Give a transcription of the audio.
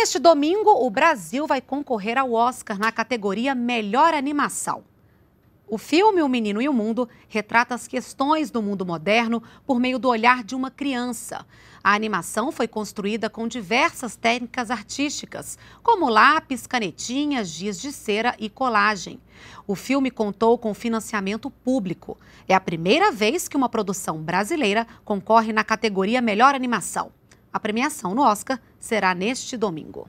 Neste domingo, o Brasil vai concorrer ao Oscar na categoria Melhor Animação. O filme O Menino e o Mundo retrata as questões do mundo moderno por meio do olhar de uma criança. A animação foi construída com diversas técnicas artísticas, como lápis, canetinhas, giz de cera e colagem. O filme contou com financiamento público. É a primeira vez que uma produção brasileira concorre na categoria Melhor Animação. A premiação no Oscar será neste domingo.